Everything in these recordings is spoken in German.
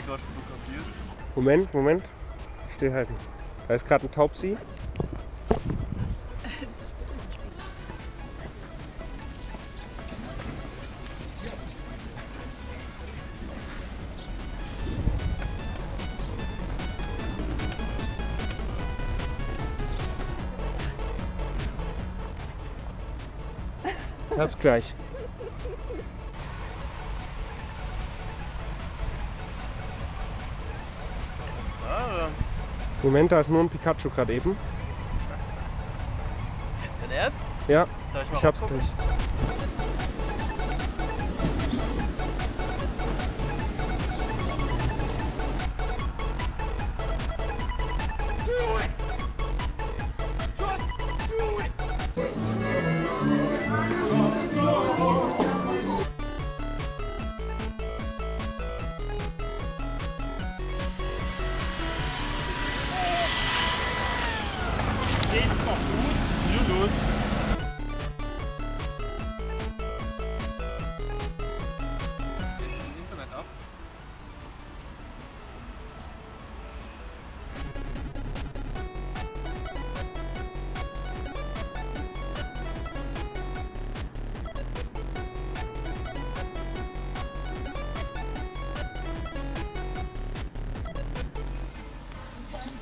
Wir gerade fotografiert? Moment, Moment. Stillhalten. Da ist gerade ein Taubsi. Ich hab's gleich. Moment, da ist nur ein Pikachu gerade eben. Ja, ich hab's gleich.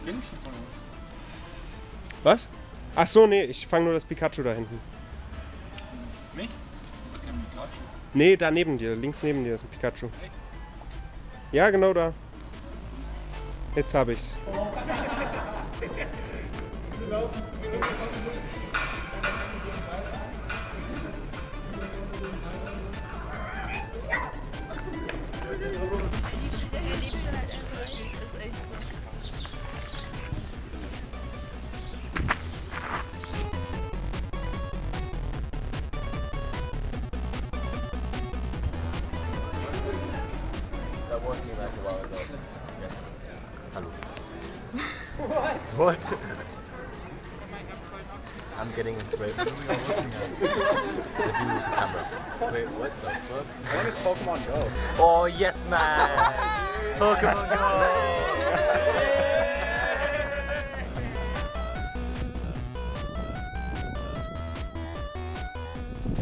Filmchen von uns? Was? Ach so, nee, ich fange nur das Pikachu da hinten. Mich? Pikachu. Nee, da neben dir, links neben dir ist ein Pikachu. Ja, genau da. Jetzt habe ich's. ist what? I'm getting great. the dude with the camera. Wait, what the fuck? When did Pokemon go? Oh yes, man! Pokemon Go!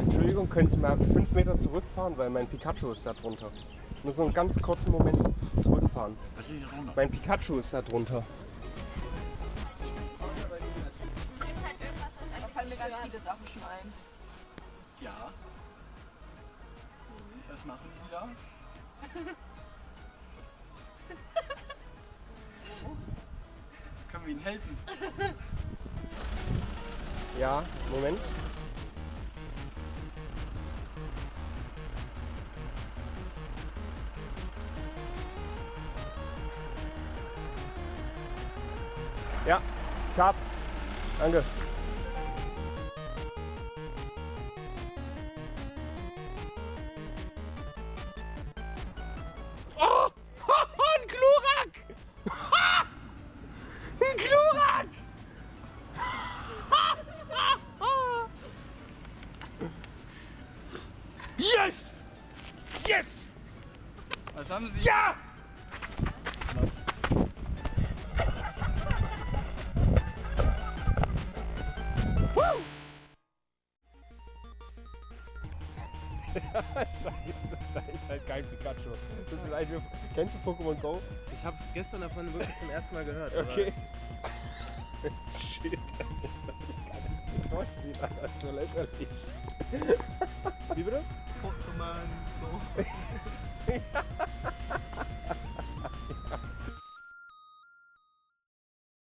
Entschuldigung, können Sie mal fünf Meter zurückfahren, weil mein Pikachu ist da drunter. Nur so einen ganz kurzen Moment zurückfahren. Was ist hier runter? Mein Pikachu ist da drunter. Sachen schon ein. Ja. Was machen Sie da? Können wir Ihnen helfen? Ja, Moment. Ja, ich hab's. Danke. Was haben Sie? Ja! Scheiße, da ist halt kein Pikachu. Das ist halt, kennst du Pokémon Go? Ich habe es gestern davon wirklich zum ersten Mal gehört. aber Okay. Shit, das hab ich gar nicht durchziehen, Alter, das ist so lächerlich. Wie bitte? Pokémon. yeah.